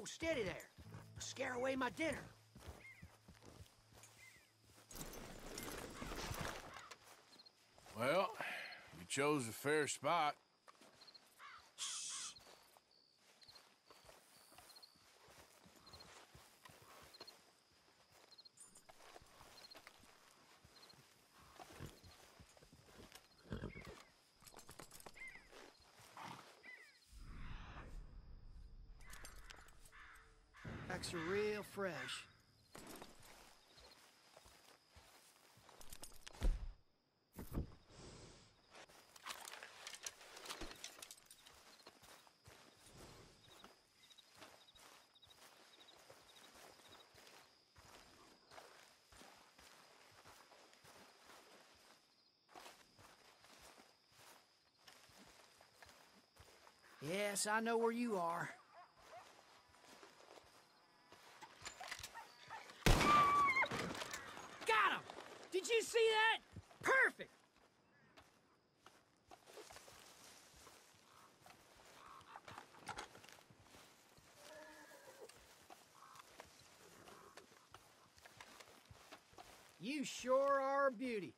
Whoa, steady there. Scare away my dinner. Well, you chose a fair spot. Packs are real fresh. Yes, I know where you are. Did you see that? Perfect! You sure are a beauty.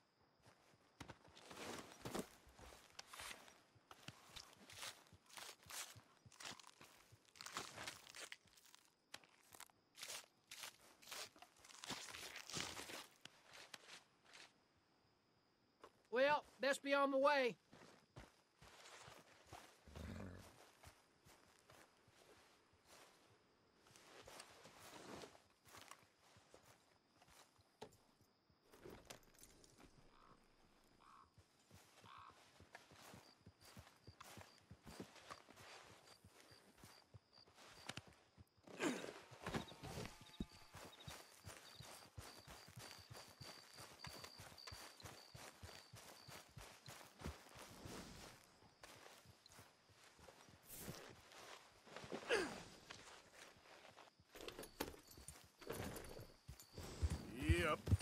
Well, best be on the way. Yeah.